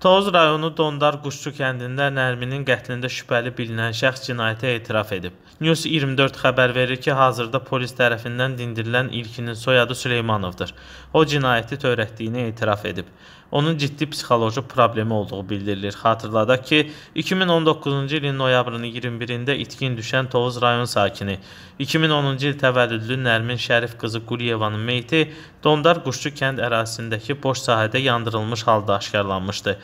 Tovuz rayonu Dondar Quşçu kəndində Nərminin qətlində şübhəli bilinən şəxs cinayətə etiraf edib. News 24 xəbər verir ki, hazırda polis tərəfindən dindirilən ilkinin soyadı Süleymanovdur. O cinayəti törətdiyini etiraf edib. Onun ciddi psixoloji problemi olduğu bildirilir. Xatırladaq ki, 2019-cu ilin noyabrının 21-də itkin düşən Tovuz rayon sakini 2010-cu il təvəllüdlü Nərmin Şərif qızı Quliyevanın meyti Dondar Quşçu kənd ərazisindəki boş sahədə yandırılmış halda aşkarlanmışdı.